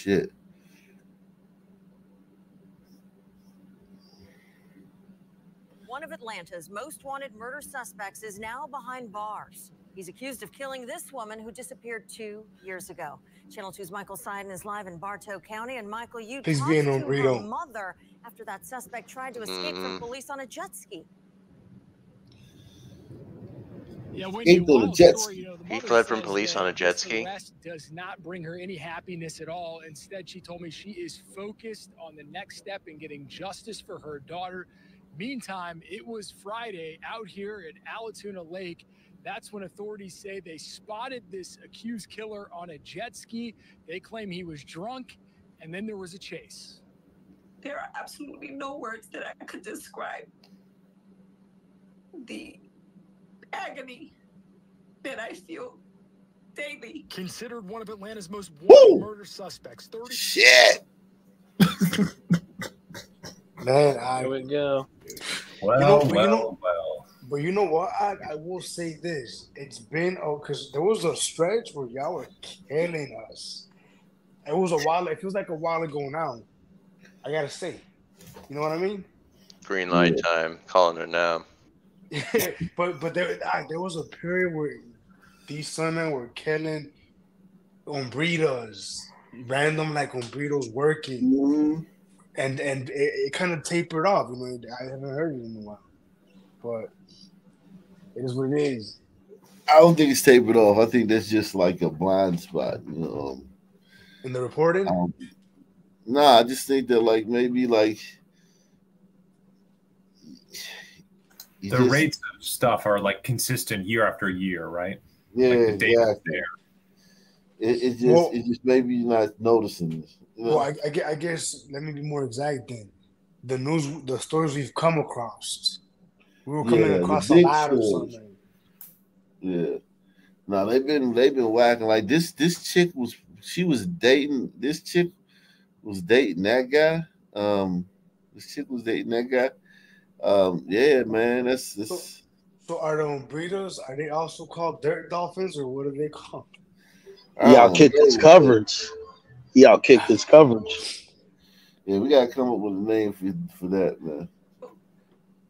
shit. One of Atlanta's most wanted murder suspects is now behind bars. He's accused of killing this woman who disappeared two years ago. Channel 2's Michael Seiden is live in Bartow County. And Michael, you He's talked being to on her Rito. mother after that suspect tried to escape Mhm. from police on a jet ski. Yeah, when He you flew a wild jet story, ski. you know, the He fled from police on a jet ski? arrest does not bring her any happiness at all. Instead, she told me she is focused on the next step in getting justice for her daughter. Meantime, it was Friday out here at Allatoona Lake. That's when authorities say they spotted this accused killer on a jet ski. They claim he was drunk, and then there was a chase. There are absolutely no words that I could describe the agony that I feel daily. Considered one of Atlanta's most Woo! wanted murder suspects, 30 Shit. Man, I There we go. Well, know- but you well, know- well. But you know what? I, I will say this. It's been oh, because there was a stretch where y'all were killing us. It was a while. It feels like a while ago now. I gotta say, you know what I mean? Green light time. Calling it now. but but there ah, there was a period where these sunmen were killing umbritas, random like umbritos working, Mhm. and and it, it kind of tapered off. You know, I haven't heard it in a while, but it is what it is. I don't think it's tapered off. I think that's just like a blind spot. You know. In the reporting, Um, nah, I just think that like maybe like you The just- rates of stuff are like consistent year after year, right? Yeah, Like the exactly. there. It, it just Well- it just maybe you're not noticing this. You know? well, I, I, I guess let me be more exact. Then the news, the stories we've come across, we were coming Yeah, across a lot or stories. something. Yeah. Now they've been they've been whacking like this. This chick was she was dating this chick was dating that guy. Um, this chick was dating that guy. Um, yeah, man, that's that's So are the umbritas? Are they also called dirt dolphins, or what are they called? Y'all don't kicked know. coverage. Y'all kicked this coverage. Yeah, we gotta come up with a name for for that, man.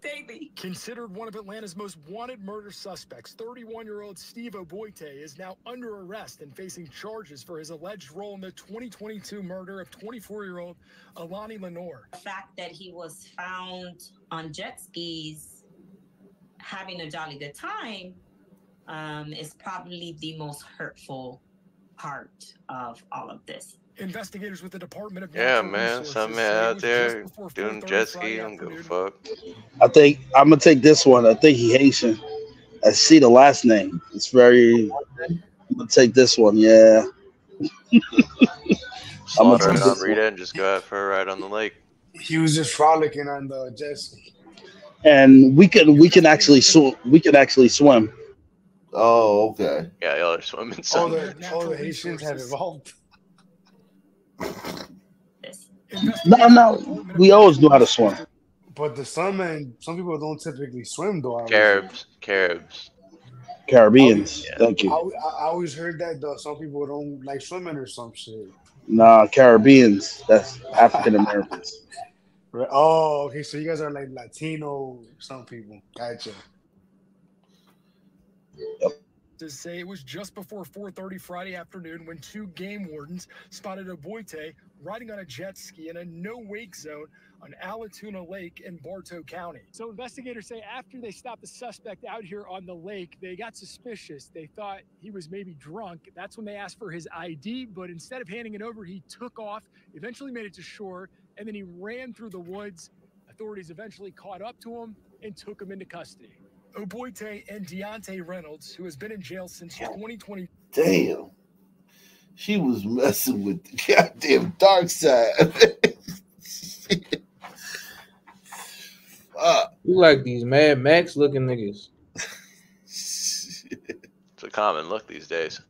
Daily. Considered one of Atlanta's most wanted murder suspects, 31 year old Steve Oboite is now under arrest and facing charges for his alleged role in the 2022 murder of 24 year old Alani Lenore. The fact that he was found on jet skis having a jolly good time um, is probably the most hurtful part of all of this. Investigators with the Department of Yeah, man. Resources Some man out there just doing jet ski. Friday I don't give a fuck. I think I'm gonna take this one. I think he Haitian. I see the last name. It's very. I'm gonna take this one. Yeah. I'm gonna take this one. Rita and just go out for a ride on the lake. He was just frolicking on the jet ski. And we can we can actually swim. We can actually swim. Oh, okay. Yeah, y'all are swimming. All the all the Haitians have evolved. This. No, no, we always knew how to swim. But the sunmen, some people don't typically swim though. Caribs. Caribs. Caribbeans. Oh, yeah. Thank I, you. I I always heard that though. Some people don't like swimming or some shit. Nah, Caribbeans. That's African Americans. Oh, okay. So you guys are like Latino. Some people. Gotcha. To say it was just before 4:30 Friday afternoon when two game wardens spotted a Oboite riding on a jet ski in a no-wake zone on Allatoona Lake in Bartow County. So investigators say after they stopped the suspect out here on the lake, they got suspicious. They thought he was maybe drunk. That's when they asked for his ID, but instead of handing it over, he took off, eventually made it to shore, and then he ran through the woods. Authorities eventually caught up to him and took him into custody. Oboite and Deontay Reynolds, who has been in jail since 2020, Damn. She was messing with the goddamn dark side. Fuck. You like these Mad Max looking niggas. It's a common look these days.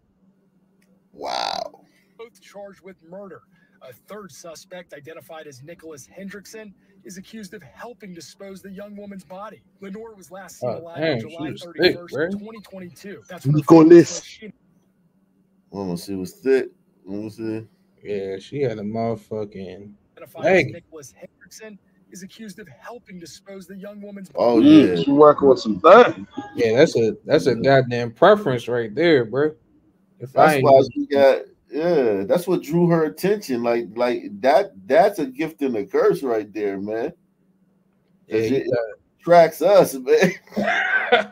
Wow. both charged with murder. A third suspect, identified as Nicholas Hendrickson, is accused of helping dispose the young woman's body. Lenore was last seen Oh, alive dang, on July was 31st, thick, 2022. That's when her Look this. says she Let me see what's thick. Let me see. Yeah, she had a motherfucking Identified as. Nicholas Hendrickson is accused of helping dispose the young woman's Oh yeah. she working with some thing. Yeah, that's a that's a goddamn preference right there, bro. If I That's ain't why she got yeah, that's what drew her attention. Like like that that's a gift and a curse right there, man. yeah, 'Cause you it tracks us, man. yeah,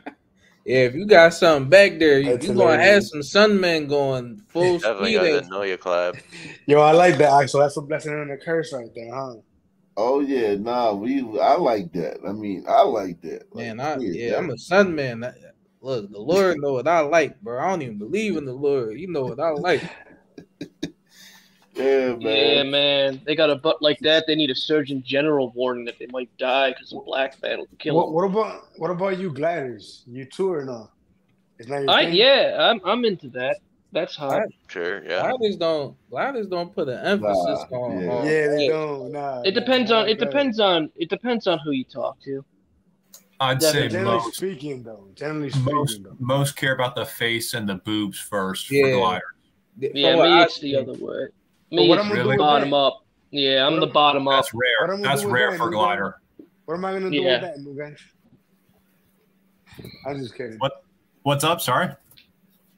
if you got something back there, you, That's you gonna have hilarious. some sunmen going full Definitely speed. got at the know your clap. Yo, I like that. So that's a blessing and a curse right there, huh? Oh yeah, nah, we I like that. I mean, I like that. Like, Man, I yeah, yeah, I'm a sun man. I- Look, the Lord know what I like, bro. I don't even believe in the Lord. You know what I like. yeah, man. Yeah, man. They got a butt like that. They need a Surgeon General warning that they might die because a black man will kill What, them. what about what about you, Gladys? You too or not? It's not your I thing? yeah, I'm I'm into that. That's hot. Sure, yeah. Gladys don't Gladys don't put an emphasis Nah, on, yeah. on Yeah, they hey, don't. Nah. It nah, depends nah, on it nah. depends on it depends on who you talk to. I'd Yeah, say Generally most speaking, though. Generally most though. most care about the face and the boobs first for Yeah. glider. from Yeah, what me I it's the other way. Me what it's I'm the bottom up. Yeah, I'm What the I'm- bottom up. That's rare. That's rare that, for glider. What am I gonna do Yeah. with that, Nuga? I'm just kidding. What what's up? Sorry.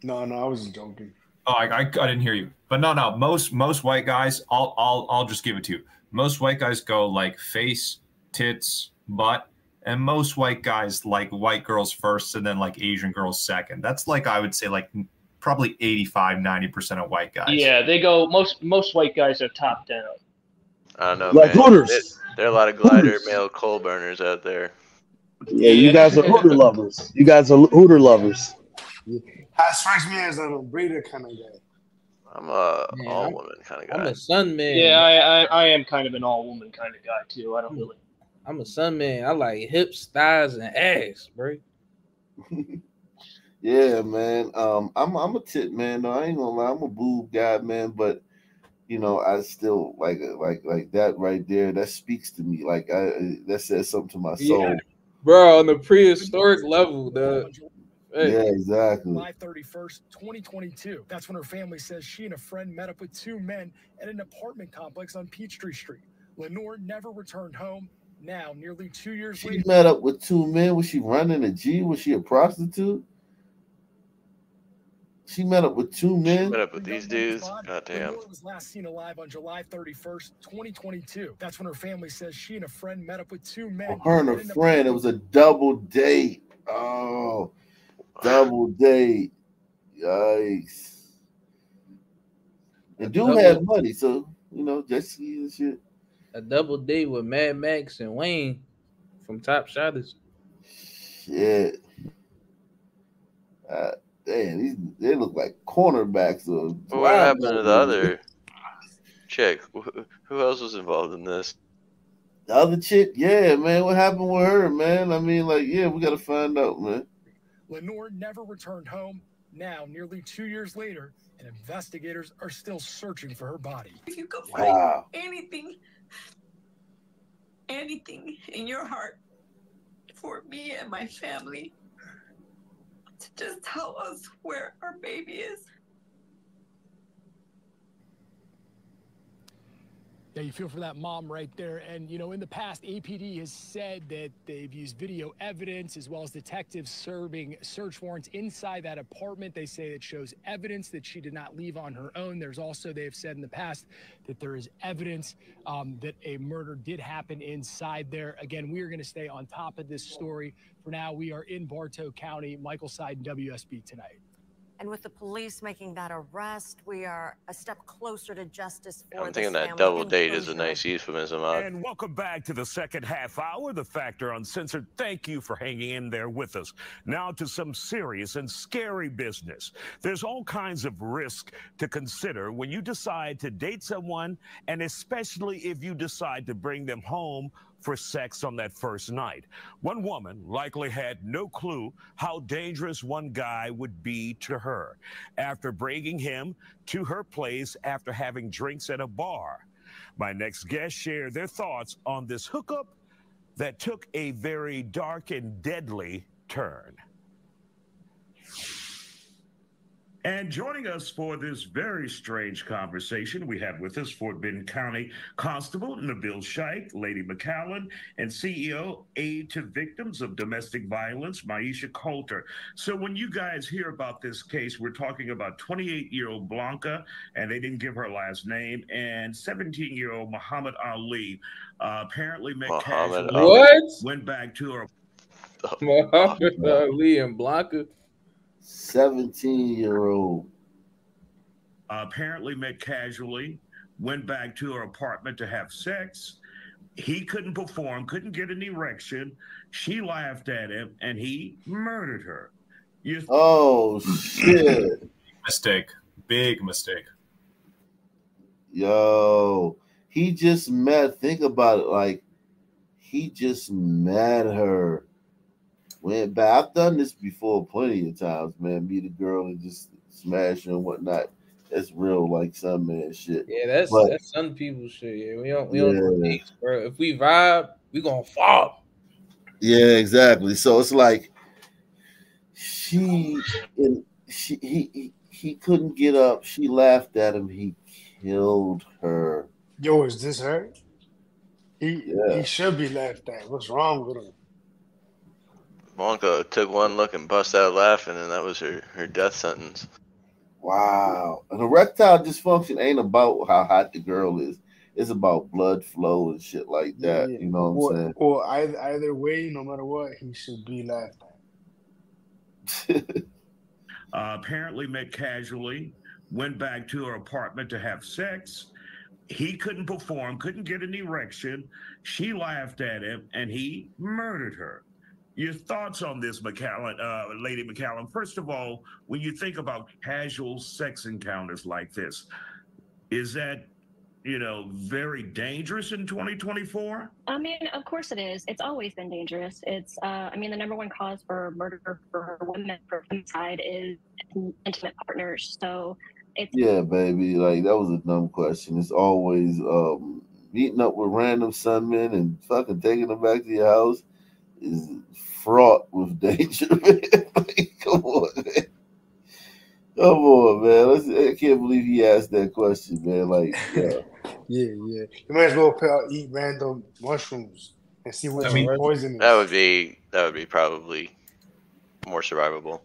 No, no, I was just joking. Oh, I, I, I didn't hear you. But no, no. Most most white guys, I'll I'll I'll just give it to you. Most white guys go like face, tits, butt, and most white guys like white girls first and then like Asian girls second. That's like I would say like probably 85 90% of white guys. Yeah, they go most most white guys are top down. I don't know, Like man. Hooters. There, there are a lot of glider Hooters. male coal burners out there. Yeah, you guys are Hooter lovers. You guys are Hooter lovers. That strikes me as a breeder kind of guy. I'm a Man, all woman kind of guy. I'm a sun man. Yeah, I, I I am kind of an all woman kind of guy too. I don't hmm. really. I'm a sun man. I like hips, thighs, and ass, bro. Yeah, man. Um, I'm I'm a tit man though. I ain't gonna lie, I'm a boob guy, man. But you know, I still like like like that right there. That speaks to me. Like I that says something to my soul. Yeah. Bro, on the prehistoric level, the hey, Yeah, exactly. July 31st, 2022. That's when her family says she and a friend met up with two men at an apartment complex on Peachtree Street. Lenore never returned home. Now, nearly two years She later, she met up with two men. Was she running a G? Was she a prostitute? She met up with two men. She Met up with these dudes. God damn. Lenore was last seen alive on July 31st, 2022. That's when her family says she and a friend met up with two men. Her and a friend. It was a double date. Oh, double date. Yikes. And do have money, so you know, jet skis and shit. a double date with Mad Max and Wayne from Top Shotters. Shit. Uh, damn, these they look like cornerbacks. Or But what happened to the other chick? Who else was involved in this? The other chick, yeah, man. What happened with her, man? I mean, like, yeah, we gotta find out, man. Lenore never returned home. Now, nearly two years later, and investigators are still searching for her body. If you could find Wow. anything, anything in your heart for me and my family, to just tell us where our baby is. You feel for that mom right there. And, you know, in the past, APD has said that they've used video evidence as well as detectives serving search warrants inside that apartment. They say it shows evidence that she did not leave on her own. There's also, they have said in the past that there is evidence um, that a murder did happen inside there. Again, we are going to stay on top of this story. For now, we are in Bartow County. Michael Seiden, WSB tonight. And with the police making that arrest, we are a step closer to justice for I'm thinking that double date is a nice euphemism. Uh, And welcome back to the second half hour, the Factor Uncensored. Thank you for hanging in there with us. Now to some serious and scary business. There's all kinds of risk to consider when you decide to date someone, and especially if you decide to bring them home for sex on that first night. One woman likely had no clue how dangerous one guy would be to her after bringing him to her place after having drinks at a bar. My next guests share their thoughts on this hookup that took a very dark and deadly turn. And joining us for this very strange conversation, we have with us Fort Bend County Constable Nabil Shaikh, Lady McCallan, and CEO Aid to Victims of Domestic Violence, Maisha Coulter. So when you guys hear about this case, we're talking about 28-year-old Blanca, and they didn't give her last name, and 17-year-old Muhammad Ali. Uh, apparently met Muhammad casually, Ali. What? went back to her Muhammad Ali and Blanca. 17 year old. uh, apparently met casually, went back to her apartment to have sex. He couldn't perform, couldn't get an erection. She laughed at him, and he murdered her. You Oh shit. Mistake. Big mistake. Yo. He just met, think about it, like he just met her. Went back. I've done this before plenty of times, man. Meet a girl and just smash her and whatnot. That's real like some man shit. Yeah, that's But- that's some people shit. Yeah, we don't we don't do Yeah. dates, bro. If we vibe, we gonna fall. Yeah, exactly. So it's like she and she he, he he couldn't get up. She laughed at him. He killed her. Yo, is this her? He Yeah. he should be laughed at. What's wrong with him? Blanca took one look and bust out laughing, and that was her, her death sentence. Wow. An erectile dysfunction ain't about how hot the girl is. It's about blood flow and shit like that. You know what Or, I'm saying? or either either way, no matter what, he should be laughed at. uh, apparently met casually, went back to her apartment to have sex. He couldn't perform, couldn't get an erection. She laughed at him, and he murdered her. Your thoughts on this, McCallan, uh, Lady McCallan? First of all, when you think about casual sex encounters like this, is that, you know, very dangerous in 2024? I mean, of course it is. It's always been dangerous. It's, uh, I mean, the number one cause for murder for women for femicide is intimate partners. So it's yeah, baby. Like that was a dumb question. It's always um meeting up with random sunmen and fucking taking them back to your house is fraught with danger, man. like, come on, man. Come on, man. Let's, I can't believe he asked that question, man. Like, yeah. Yeah, yeah. You might as well eat random mushrooms and see what I mean, poison is. That would be that would be probably more survivable.